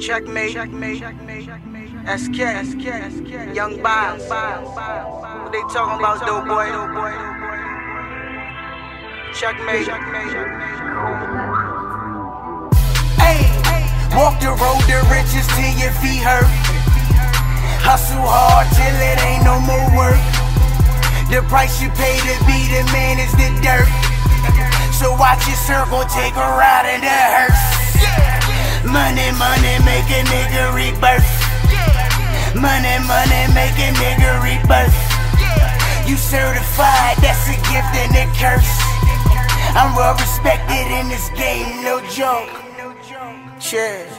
Checkmate. Checkmate. SK. SK. SK. Young Bob. What they talking about, though, boy? Checkmate. Hey, walk the road to riches till your feet hurt. Hustle hard till it ain't no more work. The price you pay to be the man watch your circle take a ride in the hearse. Money, money, make a nigga rebirth. Money, money, make a nigga rebirth. You certified, that's a gift and a curse. I'm well respected in this game, no joke. Cheers.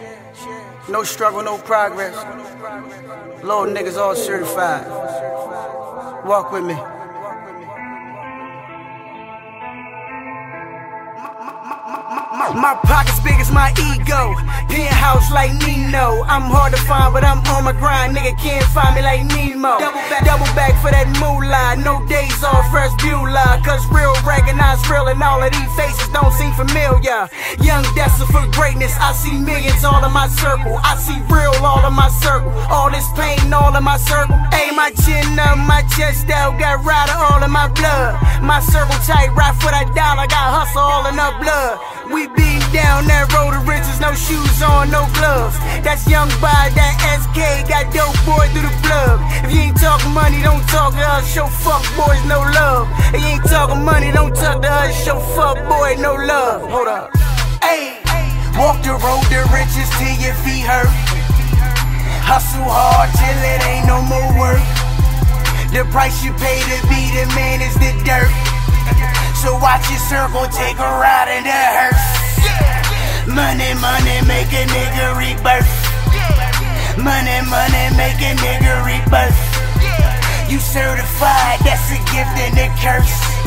No struggle, no progress. Little niggas all certified. Walk with me. My pockets big as my ego. Penthouse like Nino. I'm hard to find, but I'm on my grind. Nigga can't find me like Nemo. Double back, double back for that moolah. No days off, fresh Beulah. Cause real recognize real, and all of these faces don't seem familiar. Young Dessa for greatness. I see millions all in my circle. I see real all in my circle. All this pain all in my circle. Hey, my chin up, my chest out. Got rider all in my blood. My circle tight, right for that dollar. Got hustle all in the blood. We beat down that road of riches, no shoes on, no gloves. That's young by that SK, got dope boy through the plug. If you ain't talking money, don't talk to us, show fuck boys no love. If you ain't talking money, don't talk to us, show fuck boy no love. Hold up. Hey, walk the road to riches till your feet hurt. Hustle hard till it ain't no more work. The price you pay to be the man is the dirt. So watch your circle take a ride in the hearse. Money, money, make a nigga rebirth. Money, money, make a nigga rebirth. You certified, that's a gift and a curse.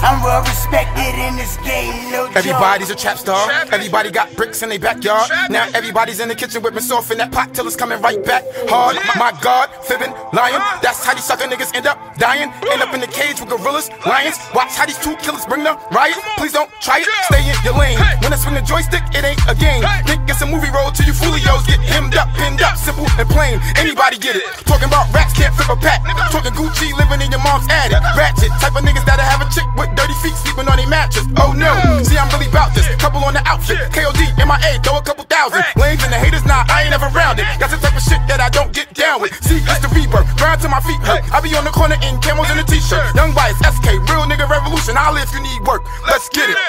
I'm well respected in this game, no joke. Everybody's a trap star. Everybody got bricks in their backyard. Now everybody's in the kitchen whipping soft in that pot till it's coming right back hard. My God, fibbing, lying. That's how these sucker niggas end up dying. End up in the cage with gorillas, lions. Watch how these two killers bring the riot. Please don't try it. Stay in your lane. When I swing the joystick, it ain't a game. Think it's a movie role till you foolios get hemmed up, pinned up, simple and plain. Anybody get it? Talking about rats can't flip a pack. Talking Gucci living in your mom's attic. Ratchet type of niggas that'll have a chick with dirty feet sleeping on a mattress. Oh no, see I'm really about this. Couple on the outfit, KOD, MIA, throw a couple thousand. Lanes and the haters, nah, I ain't ever around it. That's the type of shit that I don't get down with. See, it's the rebirth, grind till my feet hurt. I be on the corner in camos and a t-shirt. Young bias, SK, real nigga revolution. I'll if you need work. Let's get it.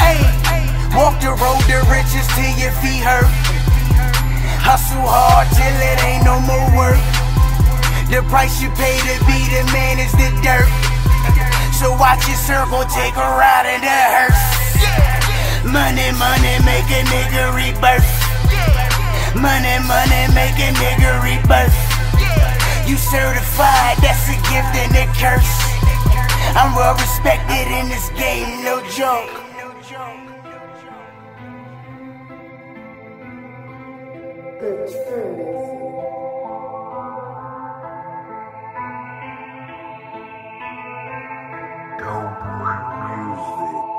Hey, walk the road to riches till your feet hurt. Hustle hard till it ain't no more work. The price you pay to be the man is the dirt. So watch your circle take a ride in the hearse. Money, money, make a nigga rebirth. Money, money, make a nigga rebirth. You certified, that's a gift and a curse. I'm well respected in this game, no joke. Cowboy music.